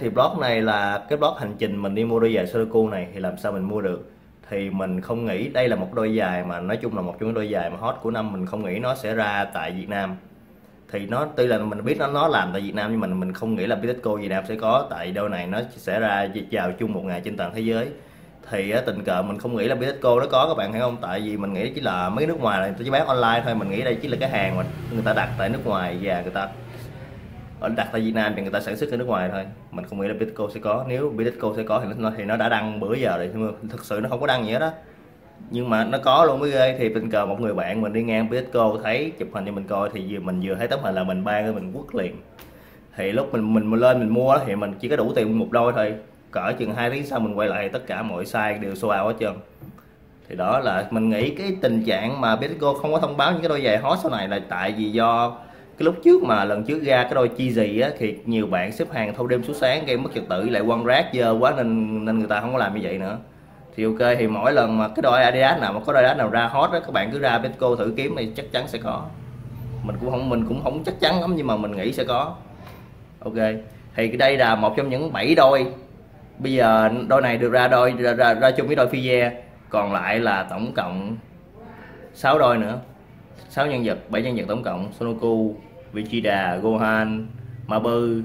thì blog này là cái blog hành trình mình đi mua đôi giày Sudoku này, thì làm sao mình mua được? Thì mình không nghĩ đây là một đôi giày mà nói chung là một trong những đôi giày mà hot của năm, mình không nghĩ nó sẽ ra tại Việt Nam. Thì nó, tuy là mình biết nó nó làm tại Việt Nam, nhưng mình mình không nghĩ là Bitexco Việt Nam sẽ có, tại đôi này nó sẽ ra chào chung một ngày trên toàn thế giới. Thì ờ, tình cờ mình không nghĩ là Bitexco nó có, các bạn thấy không? Tại vì mình nghĩ chỉ là mấy nước ngoài này chỉ bán online thôi, mình nghĩ đây chỉ là cái hàng mà người ta đặt tại nước ngoài và người ta Ờ, đặt tại Việt Nam thì người ta sản xuất ở nước ngoài thôi. Mình không nghĩ là Bitco sẽ có. Nếu Bitco sẽ có thì nó thì nó đã đăng bữa giờ rồi thực sự nó không có đăng gì hết đó nhưng mà nó có luôn mới ghê. Thì tình cờ một người bạn mình đi ngang Bitco thấy chụp hình cho mình coi thì vừa mình vừa thấy tấm hình là mình ban mình quất liền. Thì lúc mình mình, lên mình mua thì mình chỉ có đủ tiền một đôi thôi. Cỡ chừng hai tiếng sau mình quay lại tất cả mọi size đều sold out hết trơn. Thì đó là mình nghĩ cái tình trạng mà Bitco không có thông báo những cái đôi giày hot sau này là tại vì do cái lúc trước mà lần trước ra cái đôi chi gì á thì nhiều bạn xếp hàng thâu đêm suốt sáng gây mất trật tự lại quăng rác dơ quá nên nên người ta không có làm như vậy nữa. Thì ok thì mỗi lần mà cái đôi Adidas nào mà có đôi Adidas nào ra hot đó các bạn cứ ra Petco thử kiếm thì chắc chắn sẽ có. Mình cũng không mình cũng không chắc chắn lắm nhưng mà mình nghĩ sẽ có. Ok thì đây là một trong những 7 đôi. Bây giờ đôi này được ra đôi ra, ra, ra chung với đôi Fie còn lại là tổng cộng 6 đôi nữa. 6 nhân vật 7 nhân vật tổng cộng Sonoku Vichida Gohan Mabu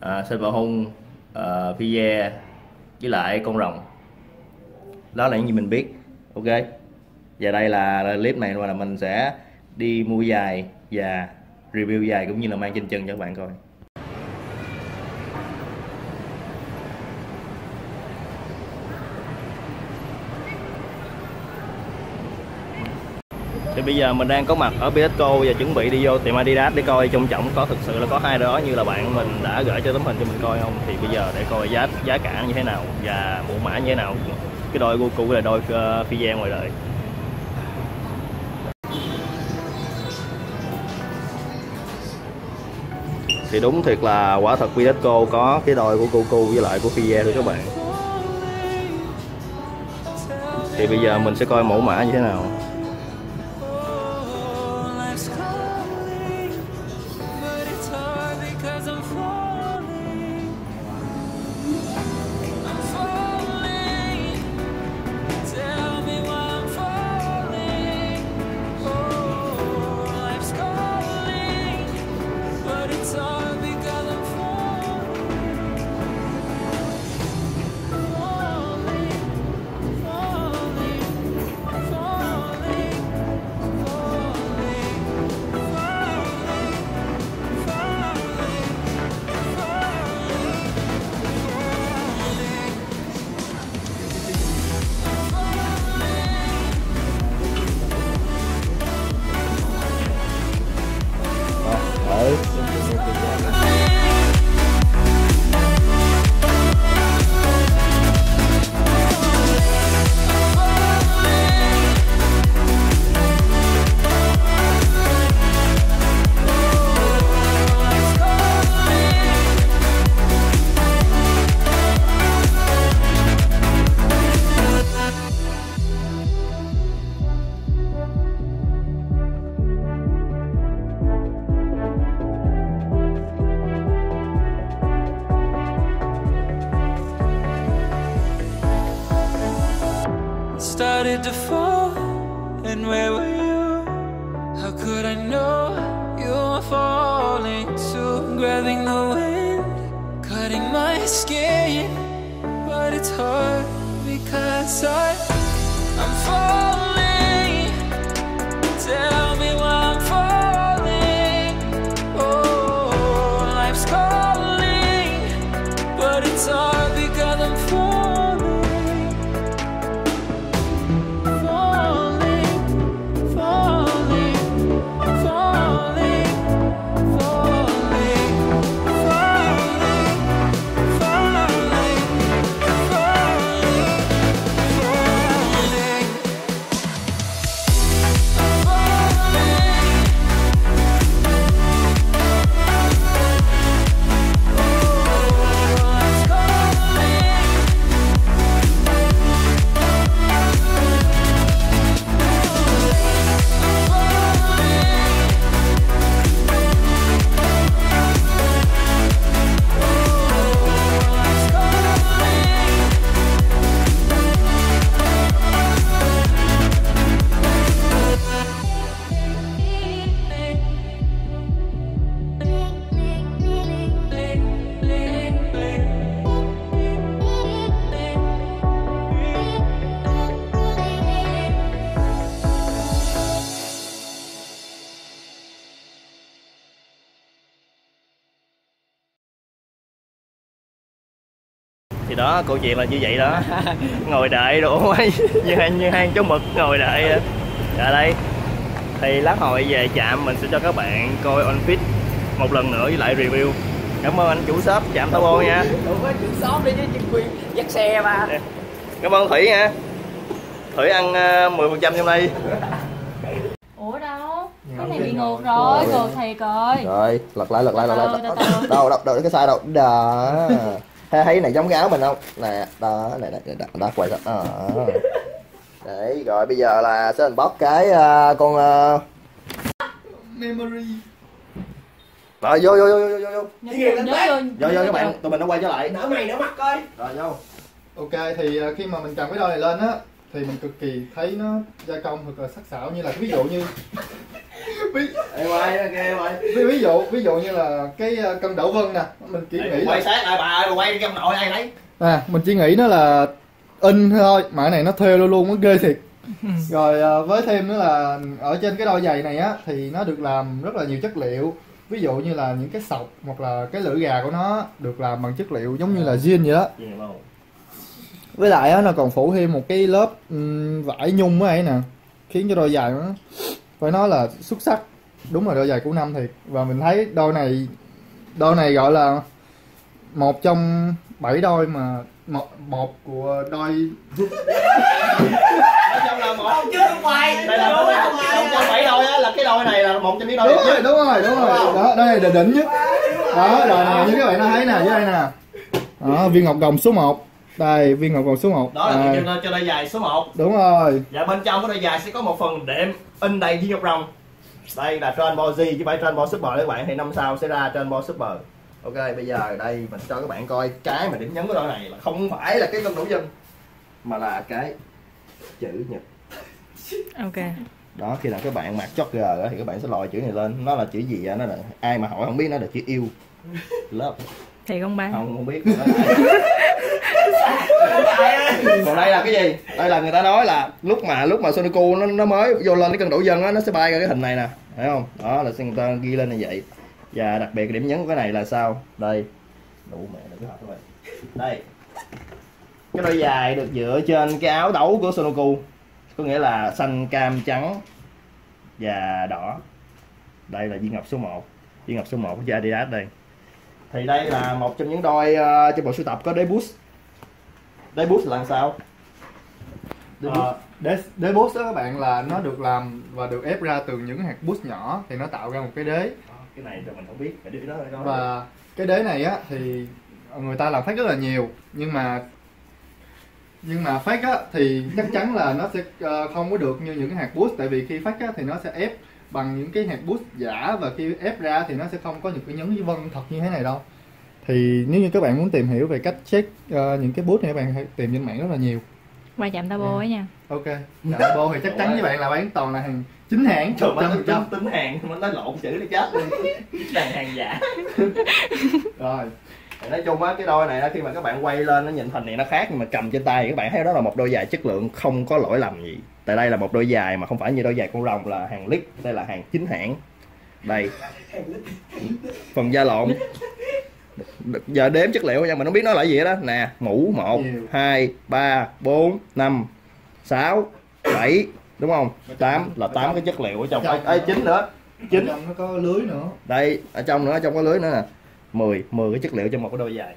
à, uh, Silver Hung uh, với lại con rồng. Đó là những gì mình biết. Ok. Và đây là clip này là mình sẽ đi mua giày và review giày cũng như là mang trên chân cho các bạn coi. Thì bây giờ mình đang có mặt ở Bitexco và chuẩn bị đi vô tiệm Adidas để coi trong trọng có thực sự là có hai đó như là bạn mình đã gửi cho tấm hình cho mình coi không? Thì bây giờ để coi giá giá cả như thế nào và mẫu mã như thế nào. Cái đôi Goku là đôi ờ, uh, phi ngoài đời. Thì đúng thiệt là quả thật Vitesco có cái đôi của Goku với lại của Fie thôi các bạn. Thì bây giờ mình sẽ coi mẫu mã như thế nào. Đó câu chuyện là như vậy đó. Ngồi đợi đồ quay như hang như hang chó mực ngồi đợi à. dạ đây. Thì lát hồi về trạm mình sẽ cho các bạn coi on fit một lần nữa với lại review. Cảm ơn anh chủ shop trạm tao bô nha. Đừng có chịu shop đi chứ chừng quyền dắt xe mà. Cảm ơn thủy nha. Thủy ăn uh, 10 phần trăm trong đây. Ủa đâu? Cái này bị ngược rồi, ngược thiệt rồi. rồi lật lại lật lại lật lại. Từ. đâu đâu đâu cái sai đâu. Đó thấy thấy này giống cái áo mình không? Nè đó này này đó, đó quay ra. Đó. đấy rồi bây giờ là sẽ bóc cái ờ, con uh... memory. Rồi vô vô vô vô vô vô. Vô. vô. Vô các bạn tụi mình nó quay trở lại. Nở mày nở mặt coi rồi vô. Ok thì uh, khi mà mình cầm cái đôi này lên á thì mình cực kỳ thấy nó gia công thật là sắc sảo như là ví dụ như ví, Ê, quay ok quay. Ví, ví dụ ví dụ như là cái uh, cân đảo vân nè. Mình chỉ nghĩ quay là, sát ai bà ơi quay trong nội ai đấy à mình chỉ nghĩ nó là in thôi. Mà cái này nó thuê luôn luôn nó ghê thiệt. Rồi uh, với thêm nữa là ở trên cái đôi giày này á thì nó được làm rất là nhiều chất liệu. Ví dụ như là những cái sọc hoặc là cái lưỡi gà của nó được làm bằng chất liệu giống như là jean vậy đó. Không với lại á, nó còn phủ thêm một cái lớp vải nhung ấy nè, khiến cho đôi giày nó phải nói là xuất sắc. Đúng là đôi giày của năm thiệt và mình thấy đôi này đôi này gọi là một trong bảy đôi mà, một một của đôi trong là một chứ không đây là một trong bảy đôi á là cái đôi này là một trong những đôi đúng rồi nhất đúng rồi đúng rồi. Đó, đây này là đỉnh nhất. Đó đôi này như các bạn đã thấy nè, dưới đây nè. Đó, viên ngọc đồng số 1 đây viên ngọc đồng số 1 đó là trưng cho đôi giày số 1 đúng rồi. Và bên trong cái đôi giày sẽ có một phần đệm in đầy viên ngọc rồng. Đây là Trend Ball Z chứ phải Trend Ball Super các bạn thì năm sau sẽ ra Trend Ball Super. Ok bây giờ đây mình cho các bạn coi cái mà điểm nhấn của đôi này là không phải là cái con đủ dân mà là cái chữ nhật. Ok. đó khi nào các bạn mặc chót g á thì các bạn sẽ lòi chữ này lên. Nó là chữ gì á? Nó là ai mà hỏi không biết nó là chữ yêu. Lớp. Thì không bán. không không biết còn đây là cái gì? Đây là người ta nói là lúc mà lúc mà Sonicu nó nó mới vô lên cái cân đổ dân á nó sẽ bay ra cái hình này nè. Thấy không? Đó là người ta ghi lên như vậy. Và đặc biệt điểm nhấn của cái này là sao? Đây. Đủ mẹ được cái hộp các bạn đây. Cái đôi dài được dựa trên cái áo đấu của Sonoku có nghĩa là xanh cam trắng và đỏ. Đây là viên ngọc số 1 viên ngọc số 1 của Adidas đây. Thì đây là một trong những đôi ờ, uh, trong bộ sưu tập có đế boost đế boost là làm sao? Đế boost. Ờ, đế đế boost đó các bạn là nó được làm và được ép ra từ những hạt boost nhỏ thì nó tạo ra một cái đế. Cái này thì mình không biết phải biết đó thôi. Và cái đế này á thì người ta làm fake rất là nhiều nhưng mà nhưng mà fake á thì chắc chắn là nó sẽ ờ, không có được như những cái hạt boost tại vì khi fake á thì nó sẽ ép bằng những cái hạt boost giả và khi ép ra thì nó sẽ không có những cái nhấn vân thật như thế này đâu thì nếu như các bạn muốn tìm hiểu về cách check ờ, những cái boost này các bạn hãy tìm trên mạng rất là nhiều. Qua chạm tao bô ấy nha. ok. Dạ, bô thì chắc chắn với bạn là bán toàn là hàng chính hãng mà trăm tính, trăm tính, hàng mà nó lộn chữ nó chết luôn. Toàn hàng giả. Rồi. Thì nói chung á cái đôi này á khi mà các bạn quay lên nó nhìn hình này nó khác nhưng mà cầm trên tay các bạn thấy đó là một đôi giày chất lượng không có lỗi lầm gì. Tại đây là một đôi giày mà không phải như đôi giày con rồng là hàng lít đây là hàng chính hãng. Đây. Phần da lộn giờ đếm chất liệu nha mình không biết nó là gì đó nè mũ một hai ba bốn năm sáu bảy đúng không? Tám là tám cái chất liệu ở trong ấy. chín nữa. Chín. nó có lưới nữa. Đây ở trong nữa ở trong có lưới nữa nè. 10 10 cái chất liệu trong một cái đôi giày.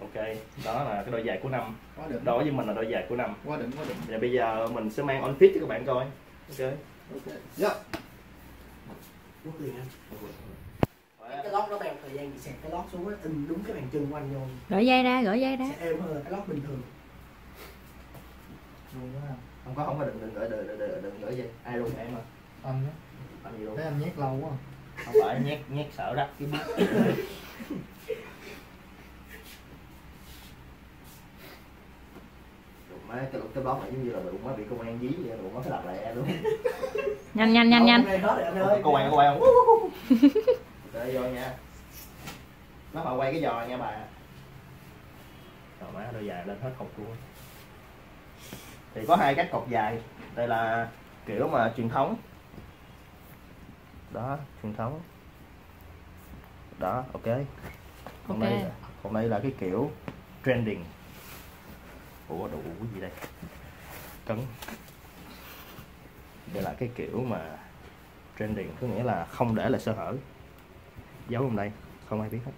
Ok đó là cái đôi giày của năm. Đối với mình là đôi giày của năm. Quá đỉnh quá đỉnh. Và bây giờ mình sẽ mang on fit cho các bạn coi. Ok. Dạ. Quốc liền anh cái lót nó mang thời gian bị xẹt cái lót xuống á in đúng cái bàn chân của anh vô. Gỡ dây ra, gỡ dây ra. sẽ êm hơn là cái lót bình thường. Không có không có đừng đừng gửi đừng đừng đừng, đừng gửi gì ai luôn em mà anh á làm gì luôn? Thấy anh nhét lâu quá không phải nhét nhét sợ rắc cái bút. Đụng má cái cái blog này giống như là đụng má bị công an dí vậy đụng má phải đập lại luôn. Nhanh nhanh nhanh nhanh. Hôm nay hết rồi để vô nha. Nó mà quay cái giò nha bà. Rồi má đôi dài lên hết cột cua thì có hai cách cột dài đây là kiểu mà truyền thống. Đó truyền thống. Đó ok. Còn Ok. đây là, còn đây là cái kiểu trending của độ cái gì đây? Cấn. Đây là cái kiểu mà trending có nghĩa là không để lại sơ hở giấu trong đây không ai biết hết.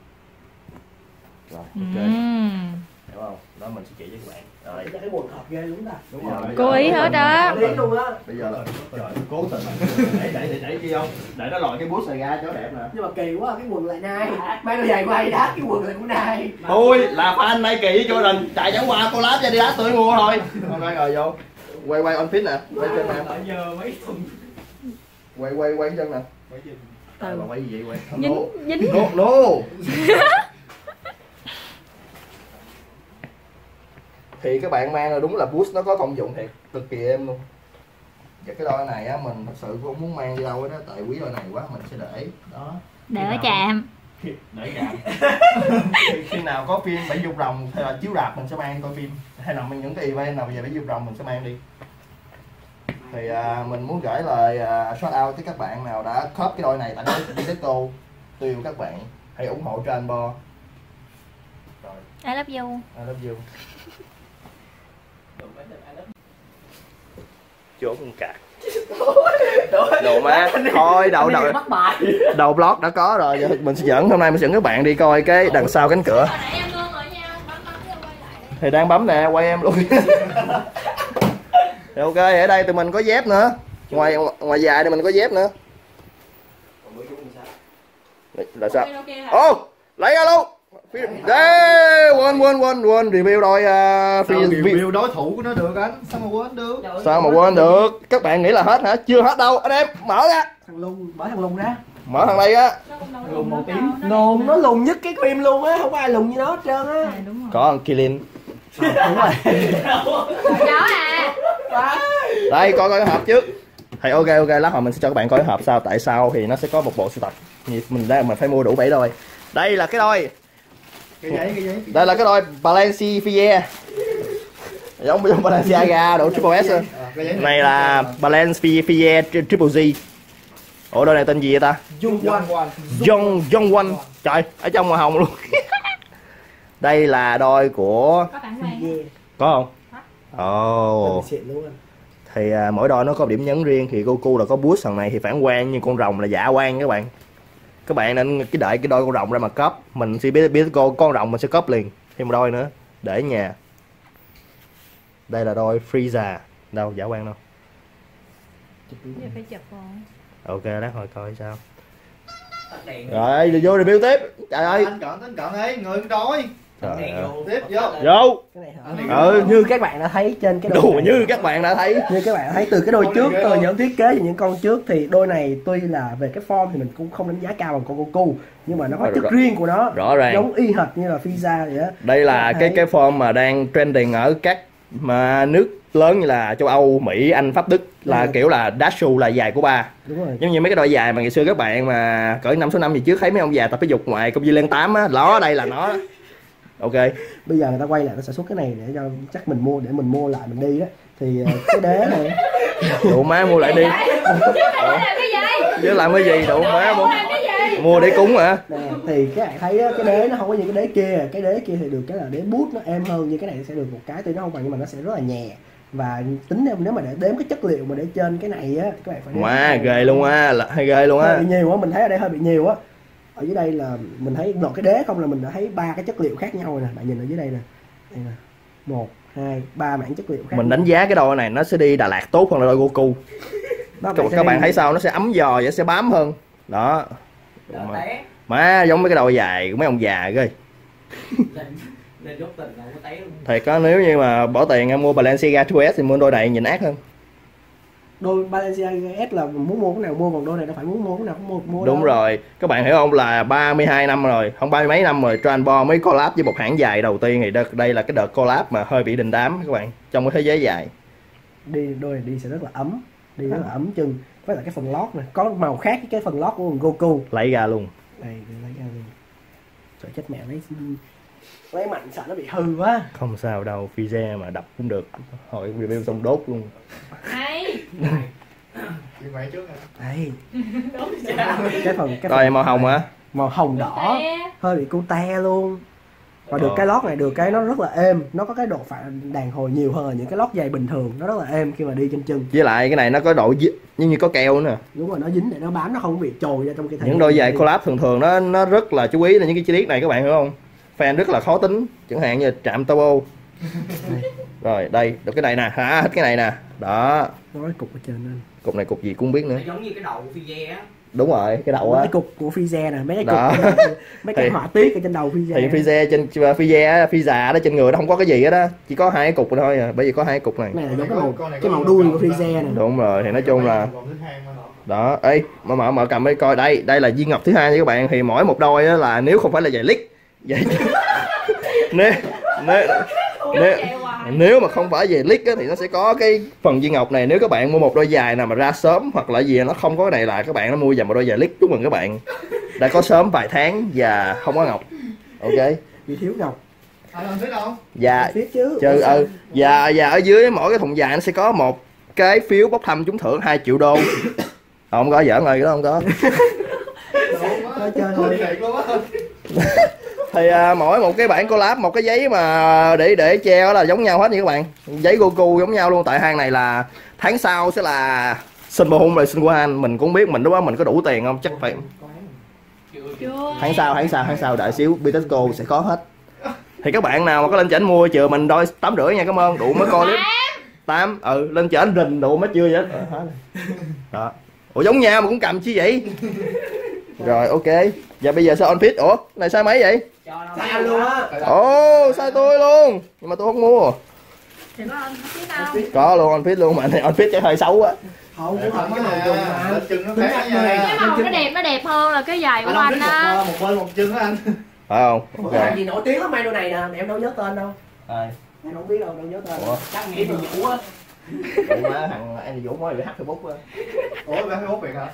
Rồi ok. Ừm. hiểu không? Đó mình sẽ chỉ với các bạn. Rồi. Cho cái buồn hợp ghê đúng ta đúng rồi Cố ý hết đó lý luôn á. Bây giờ là trời cố tình. Để để để để chi không? Để nó lòi cái bút này ra cho đẹp nè. Nhưng mà kỳ quá cái quần lại nai mang đôi giày của Adidas cái quần lại của nai Tôi là fan Nike với Jordan Chạy chẳng qua collab cho Adidas tôi mua thôi. Ok rồi vô. Quay quay on fit nè. Quay chân nè. Quay quay quay chân nè Ừ. Bà quay gì vậy? Quay dính dính No no Thì các bạn mang là đúng là boost nó có công dụng thiệt Cực kỳ êm luôn. Và cái đôi này á mình thật sự cũng muốn mang đi đâu đó Tại quý đôi này quá mình sẽ để Đó. Để ở chạm để chạm khi, nào có phim bảy dục rồng hay là chiếu rạp mình sẽ mang coi phim. Hay là mình những cái event nào về bảy dục rồng mình sẽ mang đi thì à, mình muốn gửi lời à, shout out tới các bạn nào đã cóp cái đôi này tại đi disco. Tôi yêu các bạn hãy ủng hộ cho anh bo. Rồi. I love you. I love you. Trốn con cạc. Đồ má thôi đầu đầu đầu blog đã có rồi giờ mình sẽ dẫn hôm nay mình sẽ dẫn các bạn đi coi cái đằng sau cánh cửa. Hồi nãy em ngưng rồi nha bấm bấm cho quay lại đi. thì đang bấm nè quay em luôn thì ok ở đây tụi mình có dép nữa. Ngoài ngoài dài thì mình có dép nữa. Là sao? Ô lấy ra luôn. Quên quên quên quên. Review đôi uh, Sao phi, review đối thủ của nó được anh? Sao mà quên được? Sao mà quên được? Các bạn nghĩ là hết hả? Chưa hết đâu. Anh em mở ra. Thằng lùng bỏ thằng lùng ra. Mở thằng đây á. Lùng màu tím nó lùn nó lùn nhất cái phim luôn á. Không có ai lùn như nó hết trơn á. À, có thằng Kilin đúng rồi. Chó à đây coi coi cái hộp trước. Thì ok ok lát hồi mình sẽ cho các bạn coi cái hộp sau tại sao thì nó sẽ có một bộ sưu tập. Như mình đang mình phải mua đủ bảy đôi đây là cái đôi. Cái giấy cái giấy. Đây là cái đôi Balenciaga. Giống giống Balenciaga độ Triple S giấy. Này là Balenciaga Triple Z ủa đôi này tên gì vậy ta? John John John One trời ở trong màu hồng luôn đây là đôi của có có không? Ồ. Oh. thì à, mỗi đôi nó có điểm nhấn riêng thì Goku là có boost thằng này thì phản quang nhưng con rồng là giả quang các bạn. Các bạn nên cái đợi cái đôi con rồng ra mà cấp. Mình sẽ biết biết con con rồng mình sẽ cấp liền thêm một đôi nữa để nhà. Đây là đôi Frieza đâu giả quang đâu? Ok lát hồi coi sao. Rồi vô review tiếp. Trời ơi. Anh cận anh cận ấy người đói trời tiếp vô. Vô. cái này hả? Anh Ừ. như các bạn đã thấy trên cái đôi đùa như các bạn đã thấy. Như các bạn thấy từ cái đôi trước từ những thiết kế và những con trước thì đôi này tuy là về cái form thì mình cũng không đánh giá cao bằng con Goku nhưng mà nó có Rõ- chất rõ- riêng của nó rõ ràng. giống y hệt như là pizza vậy á. Đây là cái cái form mà đang trending ở các mà nước lớn như là châu Âu, Mỹ, Anh, Pháp, Đức là Ừ. kiểu là Dashu là dài của ba. Đúng rồi. Giống như mấy cái đôi dài mà ngày xưa các bạn mà cỡ năm số năm gì trước thấy mấy ông già tập thể dục ngoài công viên Lan Tám á đó đây là nó ok. Bây giờ người ta quay lại nó sản xuất cái này để cho chắc mình mua để mình mua lại mình đi đó thì ờ, cái đế này. Đủ má mua lại đi. Ủa? cái gì chứ làm cái gì? Đủ má mua. mua để cúng hả? Nè thì các bạn thấy á, cái đế nó không có như cái đế kia. Cái đế kia thì được cái là đế bút nó êm hơn như cái này sẽ được một cái. Tuy nó không bằng nhưng mà nó sẽ rất là nhẹ. Và tính em nếu mà để đếm cái chất liệu mà để trên cái này á các bạn phải này. ghê luôn á là hay ghê luôn á. Nhiều á mình thấy ở đây hơi bị nhiều á ở dưới đây là mình thấy lọt cái đế không là mình đã thấy ba cái chất liệu khác nhau rồi nè. Bạn nhìn ở dưới đây nè. Đây nè. Một hai ba mảng chất liệu khác mình đánh giá cái đôi này nó sẽ đi Đà Lạt tốt hơn là đôi Goku. Đó, các, các bạn thấy sao? Nó sẽ ấm giò và sẽ bám hơn. Đó. Mà- má giống mấy cái đôi dài của mấy ông già ghê. Lên lên rút tình là có té luôn. Thiệt á nếu như mà bỏ tiền em mua Balenciaga 2S thì mua đôi này nhìn ác hơn đôi Balenciaga S là muốn mua cái nào mua còn đôi này đâu phải muốn mua cái nào cũng mua mua đúng đâu. rồi. Các bạn hiểu không? Là 32 năm rồi. Không ba mươi mấy năm rồi. Tran Bo mới collab với một hãng dài đầu tiên thì đợt- đây là cái đợt collab mà hơi bị đình đám các bạn trong cái thế giới dài. Đi đôi này đi sẽ rất là ấm. Đi rất là ấm chân. Với lại cái phần lót này có màu khác với cái phần lót của Goku. Lấy ra luôn. Đây lấy ra luôn. Sợ chết mẹ lấy lấy mạnh sợ nó bị hư quá. Không sao đâu pizza mà đập cũng được. Hồi review xong đốt luôn đi quay trước nè đây cái phần cái phần màu hồng hả? màu hồng đỏ. hơi bị cute luôn. Và được cái lót này được cái nó rất là êm. Nó có cái độ phản đàn hồi nhiều hơn là những cái lót giày bình thường. Nó rất là êm khi mà đi trên chân. Với lại cái này nó có độ như như có keo nữa nè. Đúng rồi nó dính để nó bám nó không bị trồi ra trong cái những đôi giày collab thường thường nó nó rất là chú ý là những cái chi tiết này các bạn hiểu không? Fan rất là khó tính. Chẳng hạn như trạm turbo rồi đây được cái này nè. Hả hết cái này nè. Đó. Nó cái cục ở trên nên cục này cục gì cũng biết nữa. Nó giống như cái đầu phi dê á. Đúng rồi cái đầu á. Cái cục của Fize nè mấy cái Đó. cục mấy cái Thì- họa tiết ở trên đầu Fize thì phi xe trên phi xe phi già đó trên người nó không có cái gì hết á. Chỉ có hai cái cục thôi à bởi vì có hai cái cục này. Này là giống cái màu Con này cái màu đuôi của. Fize nè. Đúng rồi thì nói chung là đó. Ấy mở mở mở cầm đi coi đây đây là viên ngọc thứ hai nha các bạn. Thì mỗi một đôi á là nếu không phải là giày lít giày nếu nếu nếu, nếu mà không phải về lít á, thì nó sẽ có cái phần viên ngọc này. Nếu các bạn mua một đôi giày nào mà ra sớm hoặc là gì nó không có cái này là các bạn nó mua dành một đôi giày lít chúc mừng các bạn đã có sớm vài tháng và không có ngọc. Ok? Bị thiếu ngọc. Biết chứ trừ ừ và và ở dưới mỗi cái thùng giày nó sẽ có một cái phiếu bốc thăm trúng thưởng 2 triệu đô. Không có giỡn rồi cái đó không có. Chơi thôi. Thì à, mỗi một cái bản collab một cái giấy mà để để treo là giống nhau hết nha các bạn. Giấy Goku giống nhau luôn. Tại hang này là tháng sau sẽ là sinh bồ hung rồi sinh của anh mình cũng biết mình lúc đó mình có đủ tiền không? Chắc phải tháng sau tháng sau tháng sau đợi xíu Bitexco sẽ có hết. Thì các bạn nào mà có lên chảnh mua chừa mình đôi tám rưỡi nha cảm ơn. Đủ mới coi clip. Tám? Ừ lên chảnh rình đủ mới chưa vậy? Ờ, đó. Ủa giống nhau mà cũng cầm chi vậy? Rồi ok. Và bây giờ sao on fit ủa này sai mấy vậy? Sao luôn á. Ồ sai tôi luôn. Nhưng mà tôi không mua. Thì có anh biết không? Có luôn on fit luôn mà. Này on fit chắc hơi xấu á. Không cũng không có cái màu này trùng mà. lên chân nó khác anh nha. này. cái màu nó đẹp nó đẹp hơn là cái giày của Anh anh á. một, một bên một chân á anh. phải không? Cái gì nổi tiếng lắm mai đôi này nè. Em đâu nhớ tên đâu. Ai? em không biết đâu đâu nhớ tên. Ủa? Chắc nghĩ thì vũ á Ủa má thằng anh Vũ mới bị hack facebook á. Ủa bé Facebook Việt hả?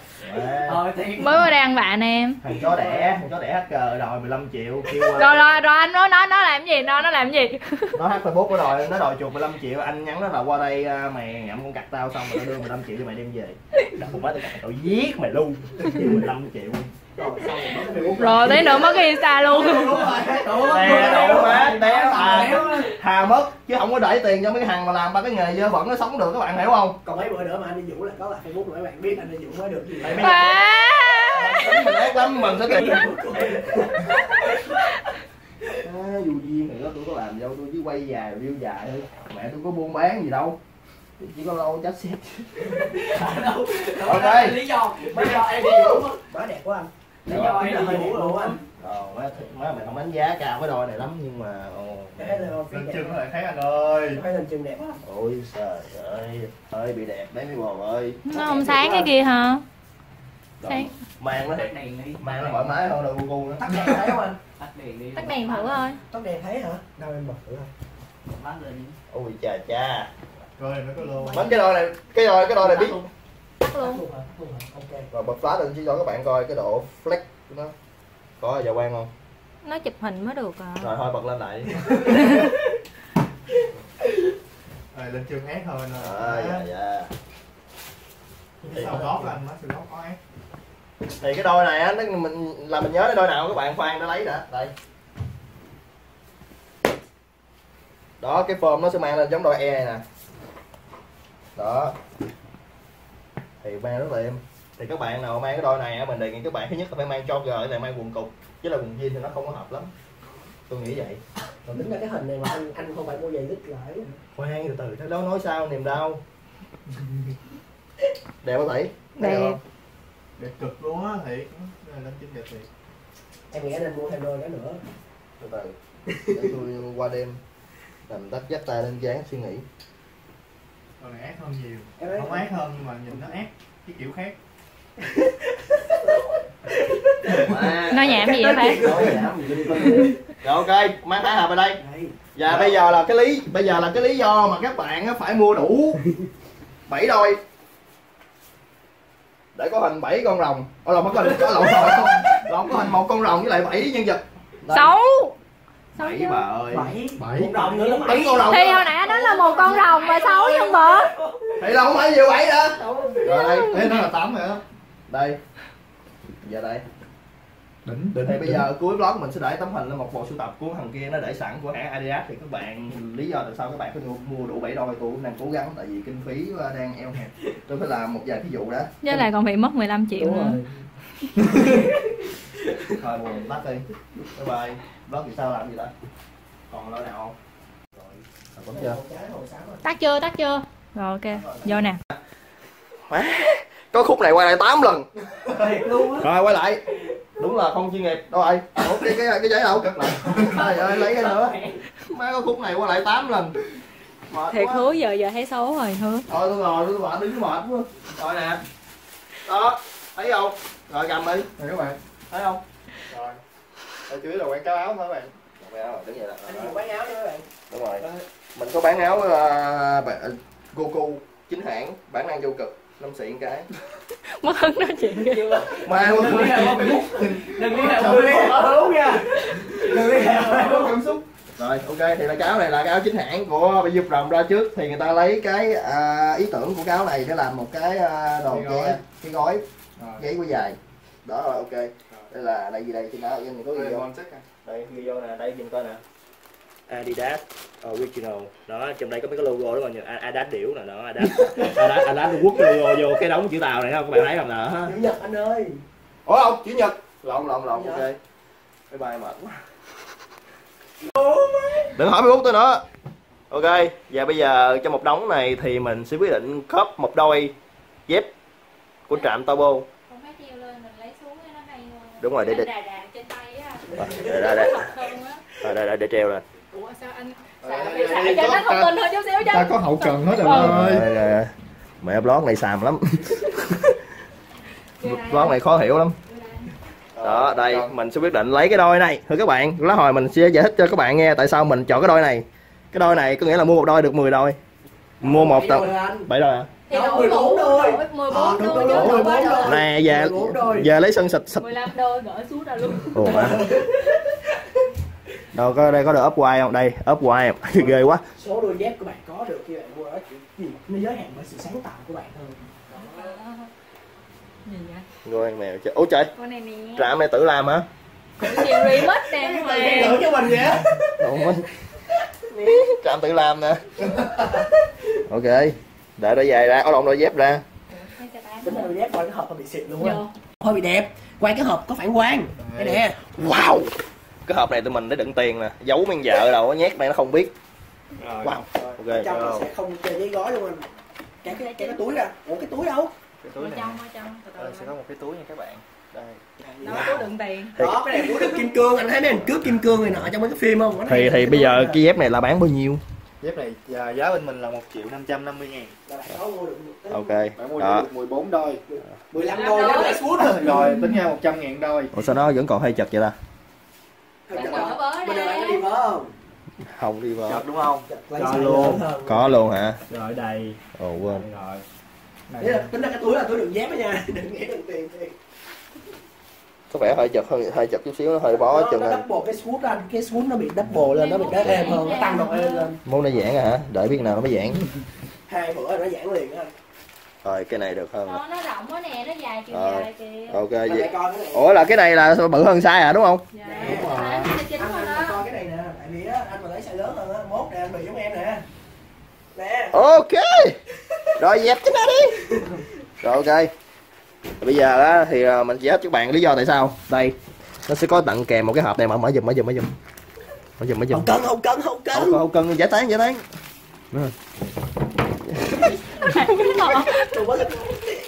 thôi thiệt. Mới qua đang bạn em. Thằng chó đẻ thằng chó đẻ hacker đòi 15 triệu kêu ờ, rồi rồi rồi anh nói nó nó làm gì nó nó làm gì? Nó hack facebook nó đòi nó đòi chuột 15 triệu anh nhắn nó là qua đây à, mày ngậm con cặt tao xong rồi tao đưa 15 triệu cho mày đem về. Đặt một má tao cặt tao giết mày luôn Chứ 15 triệu rồi tí nữa mất cái insta luôn. Đè đủ à thà mất chứ không có để tiền cho mấy cái thằng mà làm ba cái nghề dơ bẩn nó sống được các bạn hiểu không? Còn mấy bữa nữa mà anh đi Vũ lại có lại Facebook rồi mấy bạn biết anh đi Vũ mới được gì. À. tính mình ác lắm mình sẽ tiền à, dù duyên thì đó tôi có làm đâu tôi chỉ quay dài view dài thôi. Mẹ tôi có buôn bán gì đâu. Chỉ có lâu chết xét ok. Lý do. Lý do em đi vũ á. Má đẹp quá anh lý do em đi hơi đẹp luôn á. anh Ờ, má, má mày không đánh giá cao cái đôi này lắm nhưng mà là Lên đẹp chân nó lại khác anh ơi. phải lên chân đẹp quá ôi trời ơi ơi bị đẹp đấy mấy bồ ơi. Nó không sáng cái kia hả? Sáng. mang nó. Thiệt đèn đi. Mang nó thoải mái hơn đâu cu nữa. Tắt đèn thấy không anh? Tắt đèn đi. Tắt đèn thử thôi tắt đèn thấy hả? Đâu em bật thử không bắn lên ôi chà cha Coi này nó có lô. bánh cái đôi này cái đôi cái đôi này biết tắt luôn rồi bật flash lên chỉ cho các bạn coi cái độ flex của nó. Có giờ quan không? Nó chụp hình mới được à. Rồi thôi bật lên lại Rồi lên chân ác hơn anh à, dạ dạ. Sau gót anh má, sau gót có thì cái đôi này á nó mình là mình nhớ cái đôi nào các bạn? Khoan nó lấy đã. Đây. Đó cái form nó sẽ mang lên giống đôi e này nè. Đó thì mang rất là êm. Thì các bạn nào mang cái đôi này á mình đề nghị các bạn thứ nhất là phải mang jogger này mang quần cục. Chứ là quần jean thì nó không có hợp lắm. Tôi nghĩ vậy. Còn tính ra cái hình này mà anh anh không phải mua giày đít lại khoan từ từ thế đó nói sao niềm đau. Đẹp không tỷ Đẹp. không? Đẹp cực luôn á thiệt. Đây là Lên chân đẹp thiệt. em nghĩ anh nên mua thêm đôi đó nữa. Từ từ. Để tôi qua đêm. Nằm tắt dắt tay lên dán suy nghĩ Con này ác hơn nhiều. em Không ác hơn nhưng mà nhìn nó ác cái kiểu khác. nó nhảm gì vậy phải rồi ok mang thái hợp ở đây. Và bây giờ là cái lý bây giờ là cái lý do mà các bạn phải mua đủ 7 đôi. Để có hình 7 con rồng. Ở lộn có hình có lộn lộn lộn có hình một con rồng với lại 7 nhân vật. Đây, xấu bảy bà ơi. Bảy. Bảy. đồng nữa tính bảy. Con rồng thì hồi nãy đó là một con rồng mà xấu nhưng mà thì là không phải nhiều bảy nữa. Rồi đây Ê nó là 8 rồi á. đây. Giờ đây. Đỉnh đỉnh thì bây giờ cuối vlog mình sẽ để tấm hình lên một bộ sưu tập của thằng kia nó để sẵn của hãng Adidas. Thì các bạn lý do tại sao các bạn có mua, mua đủ 7 đôi tôi cũng đang cố gắng tại vì kinh phí đang eo hẹp. Tôi phải làm một vài ví dụ đó. Với lại còn bị mất 15 triệu Đúng nữa. rồi. thôi buồn tắt đi. Bye bye. Vlog thì sao làm gì đó còn lỗi nào không? Rồi chưa? Tắt chưa, tắt chưa? Rồi ok, vô nè. Có khúc này quay lại 8 lần. Thiệt luôn á. rồi quay lại. Đúng là không chuyên nghiệp. Đâu rồi Ủa, cái cái cái giấy đâu? Cất lại. Trời ơi lấy cái nữa. Má có khúc này quay lại 8 lần. Mệt Thiệt quá. hứa giờ giờ thấy xấu rồi hứa. Thôi tôi ngồi tôi mệt đứng mệt quá. Rồi nè. Đó thấy không? Rồi cầm đi. Rồi các bạn thấy không? Rồi. Ở dưới là quảng cáo áo thôi các bạn đứng vậy Anh dùng bán áo các bạn. đúng rồi. Mình có bán áo uh, Goku chính hãng bản năng vô cực năm xịn cái. Mất hứng nói chuyện kìa. Mà Đừng liên hệ qua Facebook Đừng liên hệ qua Facebook nha. Đừng liên hệ qua Facebook cảm xúc. Rồi ok thì là cái áo này là cái áo chính hãng của bị dục rồng ra trước. Thì người ta lấy cái à, ý tưởng của cái áo này để làm một cái à, đồ Cái gói. cái gói giấy của dài. Đó rồi ok đây là đây gì đây trên áo dân có ghi đây vô đây ghi vô nè đây nhìn coi nè. Adidas original. Đó trong đây có mấy cái logo đúng không nhờ Adidas điểu nè đó Adidas. Adidas, Adidas quốc logo vô cái đống chữ tàu này không các bạn thấy không nè? Chủ nhật anh ơi. ủa không chữ nhật. Lộn lộn lộn ok. Bye bye mệt quá. Đừng hỏi facebook tôi nữa ok và bây giờ trong một đống này thì mình sẽ quyết định cóp một đôi dép của trạm Tobo Không phải treo lên, mình lấy xuống nó hay hơn Đúng rồi, để- để- đây đây đây. Á. Đây đây, đây để treo lên. Ủa sao anh Ờ, xài cho có- nó thông minh hơn chút xíu chứ. ta có hậu cần hết rồi Ừ. ơi. Mẹ blog này xàm lắm. Blog này khó hiểu lắm. Đó đây mình sẽ quyết định lấy cái đôi này. Thưa các bạn lá hồi mình sẽ giải thích cho các bạn nghe tại sao mình chọn cái đôi này. Cái đôi này có nghĩa là mua một đôi được 10 đôi. Mua một tập thôi bảy đôi hả Thì đủ 14 đủ đôi. đủ 14 Ờ, đôi đúng, đúng, đâu 14 phải đôi. nè giờ 14 đôi. giờ lấy sân xịt xịt 15 đôi gỡ xuống ra luôn. Ủa đâu có đây có được up wide không? Đây up wide không? Ghê quá. Số đôi dép của bạn có được khi bạn mua đó chỉ gì nó giới hạn bởi sự sáng tạo của bạn người ăn mèo chứ ủa trời Con này nè. trạm này tự làm hả? Chị remix nè Hoàng cho mình vậy. Ủa, trạm tự làm nè. Ok để đôi giày ra áo lộn đôi dép ra. Tính là đôi dép coi cái hộp nó bị xịt luôn á. Vô. Hơi bị đẹp. Quay cái hộp có phản quang. Đây nè. wow. Cái hộp này tụi mình để đựng tiền nè. Giấu men vợ đâu nhét đây nó không biết. Rồi. Wow. Ở trong nó ok sẽ không chơi giấy gói luôn anh. Cái cái cái cái túi ra. Ủa cái túi đâu? cái túi này. trong, trong. Từ từ đây sẽ có một cái túi nha các bạn. Đây. Đó, túi đựng tiền. Đó cái này túi được kim cương. Anh thấy mấy anh cướp kim cương này nọ trong mấy cái phim không? Thì thì bây giờ cái dép này là bán bao nhiêu dép này giá, giá bên mình là 1 triệu 550 ngàn. Là bạn có mua được một- ok bạn mua đó. được 14 đôi. 15 đôi nếu lại suốt rồi. rồi tính ra 100 ngàn đôi. Ủa sao nó vẫn còn hơi chật vậy ta? Bây giờ bạn có đi vớ không? không đi vào Chật đúng không? Cho size luôn. có luôn hả? Rồi đây ồ quên. Rồi. Tính ra cái túi là túi đựng dép đó nha, đừng nghĩ đựng tiền tiền. Có vẻ hơi chật hơi hơi chật chút xíu nó hơi bó nó anh double cái swoop anh, cái swoop nó bị double lên, nó bị đá êm hơn, nó tăng độ êm lên. muốn nó giãn à hả đợi biết nào nó mới giãn Hai bữa nó giãn liền á. rồi cái này được hơn rồi. Nó nó rộng quá nè, nó dài chiều dài kìa ok vậy này. ủa là cái này là bự hơn size à đúng không Dạ, Đúng rồi. bán 29 Anh, thôi anh đó coi cái này nè, tại vì á, anh mà lấy size lớn hơn á, mốt này anh bị giống em nè. Nè. ok rồi dẹp cái nó đi rồi ok bây giờ á, thì à, mình giải thích cho các bạn lý do tại sao. Đây nó sẽ có tặng kèm một cái hộp này. Mà mở giùm mở giùm mở giùm. Mở giùm mở giùm. Không cân, không cân, không cân. không, không cần giải tán giải tán.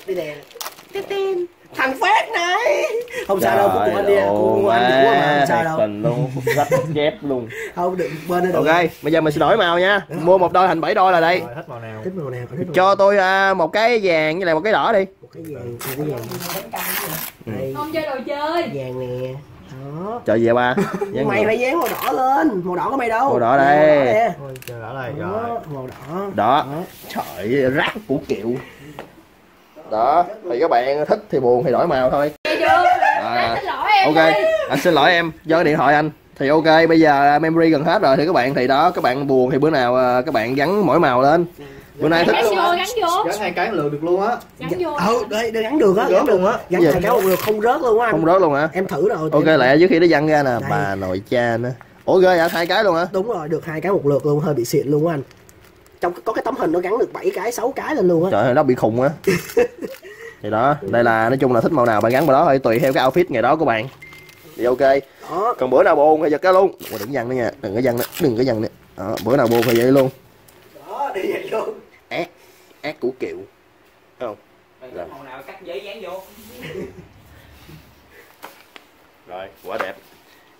Đi nè. Thằng Phát này. Không sao đâu, của anh đi, của anh của mà không sao đâu. tình luôn rách dép luôn. Không đừng bên được. ok bây giờ mình sẽ đổi màu nha. Mua một đôi thành bảy đôi là đây. Rồi hết màu nào? Thích màu nào, thích màu cho tôi à, một cái vàng với lại một cái đỏ đi. Một cái vàng, một cái vàng. Đây, Không chơi đồ chơi. Vàng nè. Đó. chờ về ba? Dán mày phải dán màu đỏ lên. Màu đỏ có mày đâu. Màu đỏ đây. Màu đỏ đây. rồi Đó, màu đỏ. Đó. Trời rác của kiệu đó thì các bạn thích thì buồn thì đổi màu thôi? À, Anh xin lỗi em ok anh xin lỗi em do cái điện thoại anh. Thì ok bây giờ memory gần hết rồi thì các bạn thì đó các bạn buồn thì bữa nào à, các bạn gắn mỗi màu lên. Bữa nay thích gắn vô hai cái lượt được luôn á. Gắn vô. Ừ đây gắn được á gắn được. á. Gắn Gì? hai cái một lượt không rớt luôn á anh. Không rớt luôn hả? Em thử rồi. Ok lại trước khi nó văng ra nè. Bà nội cha nữa. Ủa ghê vậy? Hai cái luôn hả? Đúng rồi được hai cái một lượt luôn hơi bị xịn luôn á anh. Trong có cái tấm hình nó gắn được 7 cái 6 cái lên luôn á. Trời ơi nó bị khùng á thì đó đây là nói chung là thích màu nào bạn gắn vào đó thôi tùy theo cái outfit ngày đó của bạn. Thì ok. Đó. Còn bữa nào buồn thì giật cái luôn. Ủa, đừng văng nữa nha đừng có văng nữa đừng có văng nữa. Đó, bữa nào buồn thì vậy luôn. Đó đi vậy luôn. Ác ác của kiệu. Không? Rồi. Màu nào cắt giấy dán vô. rồi quá đẹp.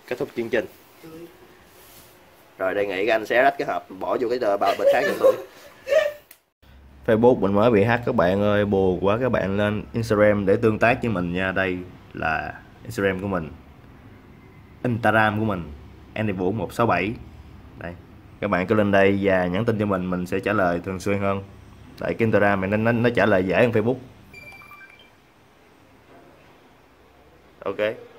Kết thúc chương trình. Rồi đề nghị các anh xé rách cái hộp bỏ vô cái tờ bao bịch khác cho tôi Facebook mình mới bị hack các bạn ơi buồn quá các bạn lên Instagram để tương tác với mình nha. Đây là Instagram của mình Instagram của mình Andy Vũ 167 đây các bạn cứ lên đây và nhắn tin cho mình mình sẽ trả lời thường xuyên hơn. Tại cái Instagram mình nên nó, nó trả lời dễ hơn Facebook. Ok.